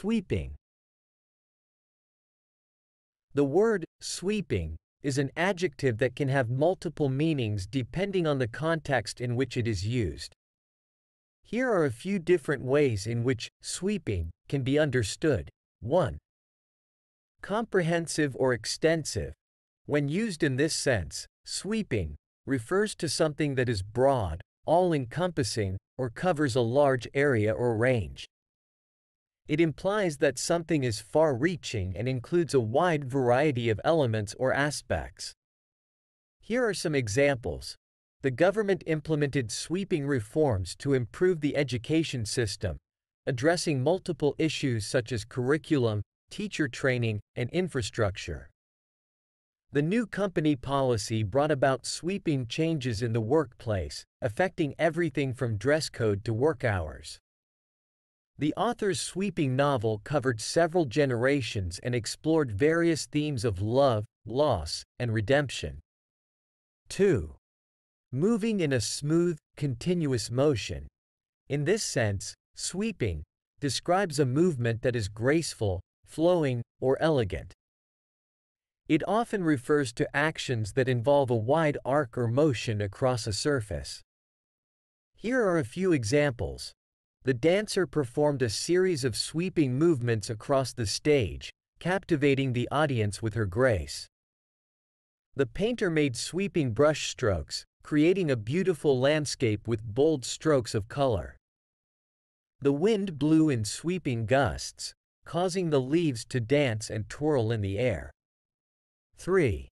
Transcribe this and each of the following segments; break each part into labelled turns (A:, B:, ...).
A: Sweeping. The word sweeping is an adjective that can have multiple meanings depending on the context in which it is used. Here are a few different ways in which sweeping can be understood. 1. Comprehensive or extensive. When used in this sense, sweeping refers to something that is broad, all-encompassing, or covers a large area or range. It implies that something is far-reaching and includes a wide variety of elements or aspects. Here are some examples. The government implemented sweeping reforms to improve the education system, addressing multiple issues such as curriculum, teacher training, and infrastructure. The new company policy brought about sweeping changes in the workplace, affecting everything from dress code to work hours. The author's sweeping novel covered several generations and explored various themes of love, loss, and redemption. 2. Moving in a smooth, continuous motion. In this sense, sweeping describes a movement that is graceful, flowing, or elegant. It often refers to actions that involve a wide arc or motion across a surface. Here are a few examples. The dancer performed a series of sweeping movements across the stage, captivating the audience with her grace. The painter made sweeping brushstrokes, creating a beautiful landscape with bold strokes of color. The wind blew in sweeping gusts, causing the leaves to dance and twirl in the air. 3.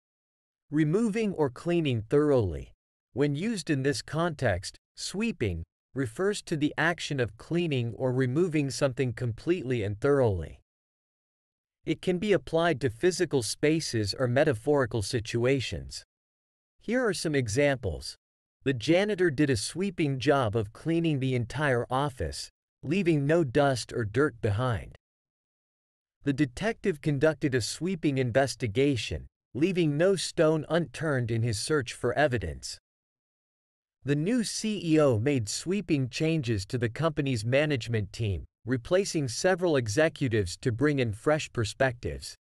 A: Removing or cleaning thoroughly. When used in this context, sweeping refers to the action of cleaning or removing something completely and thoroughly. It can be applied to physical spaces or metaphorical situations. Here are some examples. The janitor did a sweeping job of cleaning the entire office, leaving no dust or dirt behind. The detective conducted a sweeping investigation, leaving no stone unturned in his search for evidence. The new CEO made sweeping changes to the company's management team, replacing several executives to bring in fresh perspectives.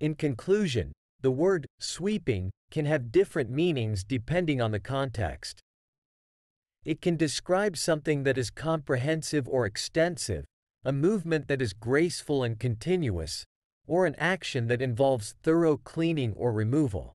A: In conclusion, the word sweeping can have different meanings depending on the context. It can describe something that is comprehensive or extensive, a movement that is graceful and continuous, or an action that involves thorough cleaning or removal.